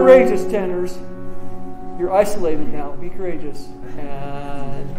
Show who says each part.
Speaker 1: courageous, tenors. You're isolated now. Be courageous. And.